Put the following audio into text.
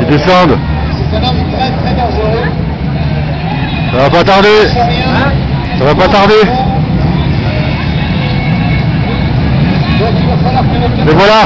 Ils descendent. C'est un homme très très dangereux. Ça va pas tarder. C'est rien. Ça va pas tarder. Donc il va falloir que notre Et voilà.